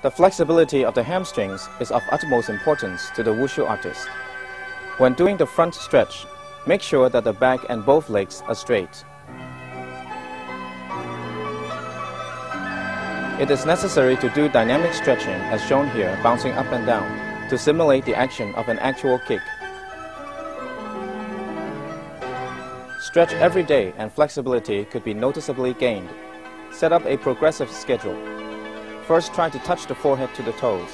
The flexibility of the hamstrings is of utmost importance to the wushu artist. When doing the front stretch, make sure that the back and both legs are straight. It is necessary to do dynamic stretching as shown here, bouncing up and down, to simulate the action of an actual kick. Stretch every day and flexibility could be noticeably gained. Set up a progressive schedule. First try to touch the forehead to the toes.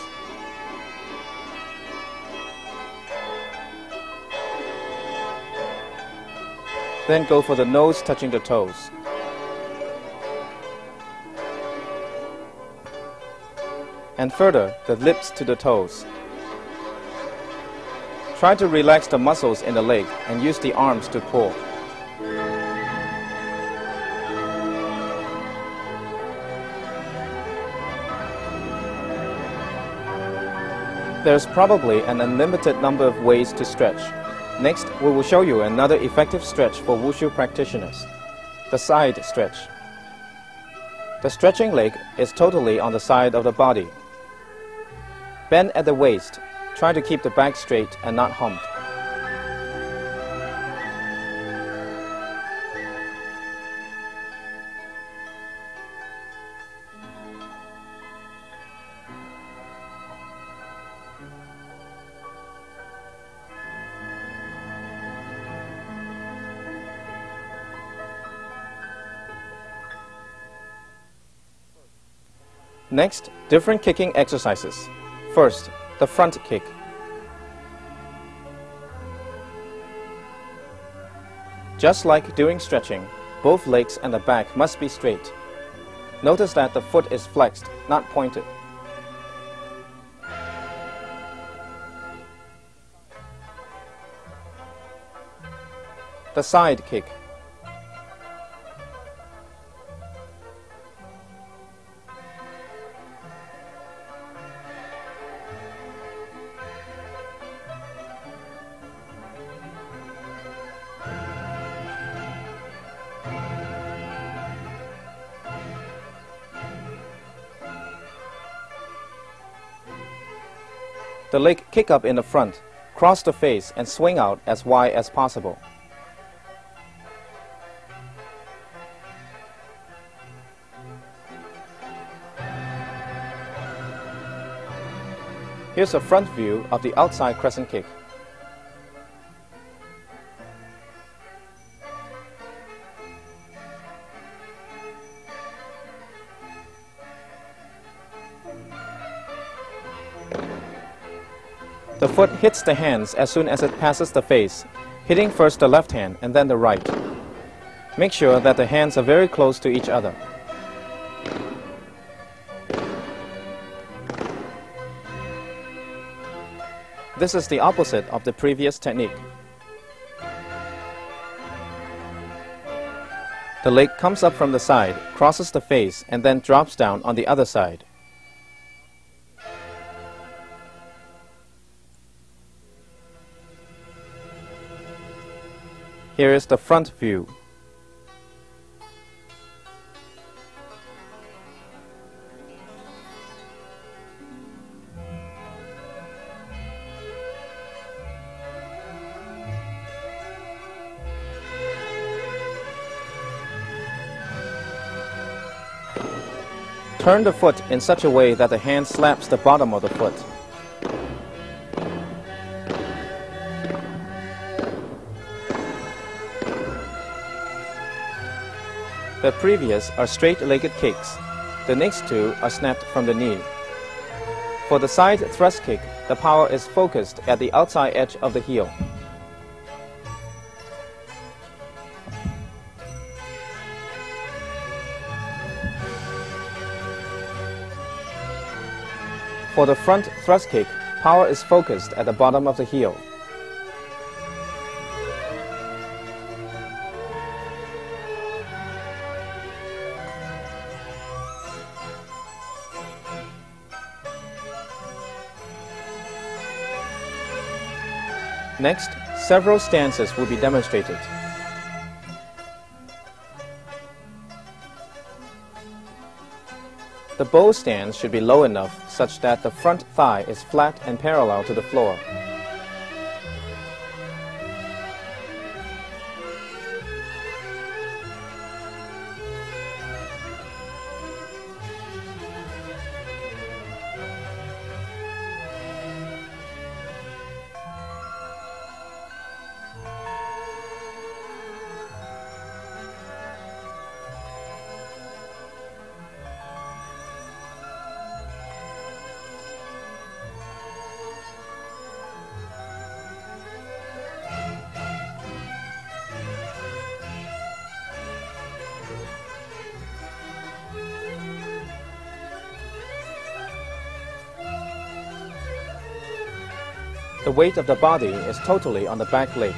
Then go for the nose touching the toes. And further, the lips to the toes. Try to relax the muscles in the leg and use the arms to pull. There's probably an unlimited number of ways to stretch. Next, we will show you another effective stretch for Wushu practitioners, the side stretch. The stretching leg is totally on the side of the body. Bend at the waist. Try to keep the back straight and not humped. Next, different kicking exercises. First, the front kick. Just like doing stretching, both legs and the back must be straight. Notice that the foot is flexed, not pointed. The side kick. The leg kick up in the front, cross the face and swing out as wide as possible. Here's a front view of the outside crescent kick. Foot hits the hands as soon as it passes the face, hitting first the left hand and then the right. Make sure that the hands are very close to each other. This is the opposite of the previous technique. The leg comes up from the side, crosses the face, and then drops down on the other side. Here is the front view. Turn the foot in such a way that the hand slaps the bottom of the foot. The previous are straight-legged kicks. The next two are snapped from the knee. For the side thrust kick, the power is focused at the outside edge of the heel. For the front thrust kick, power is focused at the bottom of the heel. Next, several stances will be demonstrated. The bow stance should be low enough such that the front thigh is flat and parallel to the floor. The weight of the body is totally on the back leg.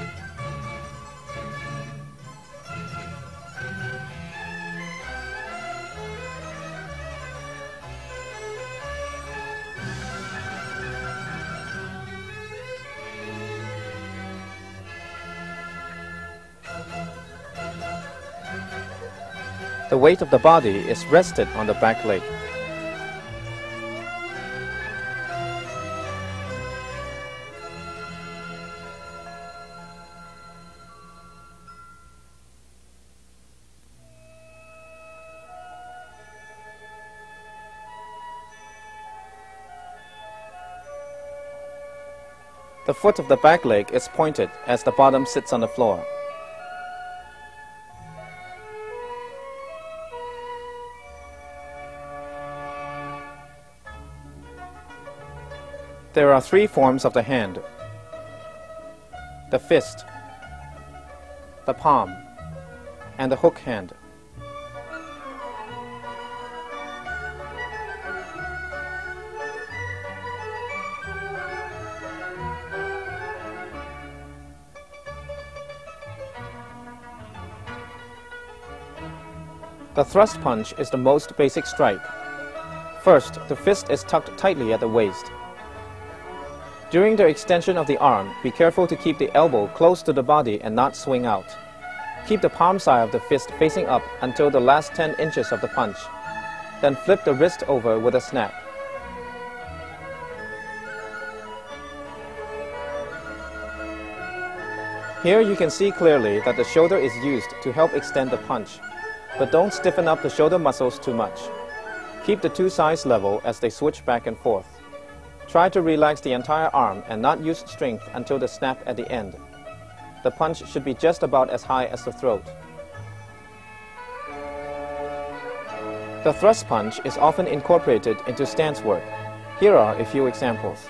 The weight of the body is rested on the back leg. The foot of the back leg is pointed as the bottom sits on the floor. There are three forms of the hand. The fist, the palm, and the hook hand. The thrust punch is the most basic strike. First, the fist is tucked tightly at the waist. During the extension of the arm, be careful to keep the elbow close to the body and not swing out. Keep the palm side of the fist facing up until the last 10 inches of the punch. Then flip the wrist over with a snap. Here you can see clearly that the shoulder is used to help extend the punch but don't stiffen up the shoulder muscles too much. Keep the two sides level as they switch back and forth. Try to relax the entire arm and not use strength until the snap at the end. The punch should be just about as high as the throat. The thrust punch is often incorporated into stance work. Here are a few examples.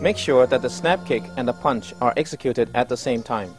Make sure that the snap kick and the punch are executed at the same time.